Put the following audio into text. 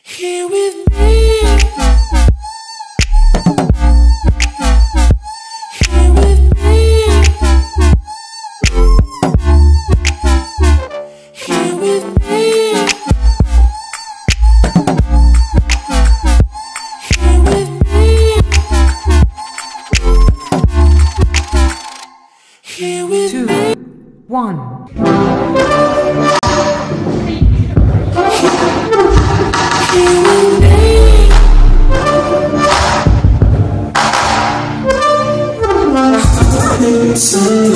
Here with me. Here with me. Here with me. Here with Two, me. one. sun.